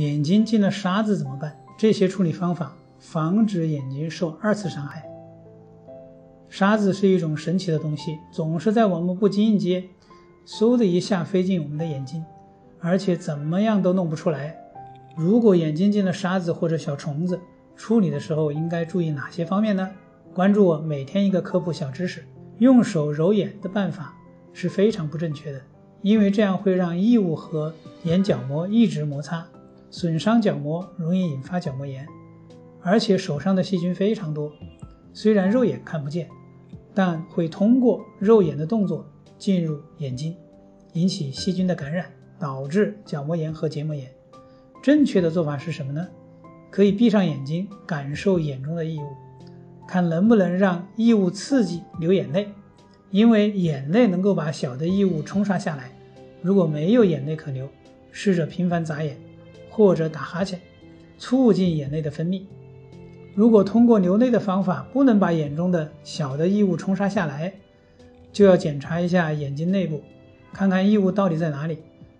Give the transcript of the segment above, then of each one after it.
眼睛进了沙子怎么办？这些处理方法防止眼睛受二次伤害。沙子是一种神奇的东西，总是在我们不经意间，嗖的一下飞进我们的眼睛，而且怎么样都弄不出来。如果眼睛进了沙子或者小虫子，处理的时候应该注意哪些方面呢？关注我，每天一个科普小知识。用手揉眼的办法是非常不正确的，因为这样会让异物和眼角膜一直摩擦，损伤角膜，容易引发角膜炎。而且手上的细菌非常多，虽然肉眼看不见，但会通过肉眼的动作进入眼睛，引起细菌的感染，导致角膜炎和结膜炎。正确的做法是什么呢？可以闭上眼睛，感受眼中的异物。看能不能让异物刺激流眼泪，因为眼泪能够把小的异物冲刷下来。如果没有眼泪可流，试着频繁眨眼或者打哈欠，促进眼泪的分泌。如果通过流泪的方法不能把眼中的小的异物冲刷下来，就要检查一下眼睛内部，看看异物到底在哪里，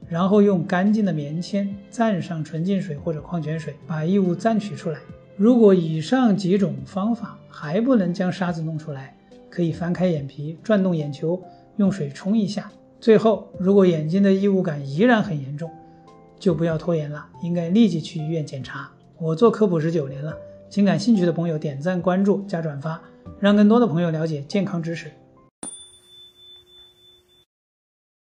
然后用干净的棉签蘸上纯净水或者矿泉水，把异物蘸取出来。如果以上几种方法还不能将沙子弄出来，可以翻开眼皮，转动眼球，用水冲一下。最后，如果眼睛的异物感依然很严重，就不要拖延了，应该立即去医院检查。我做科普十九年了，请感兴趣的朋友点赞、关注、加转发，让更多的朋友了解健康知识。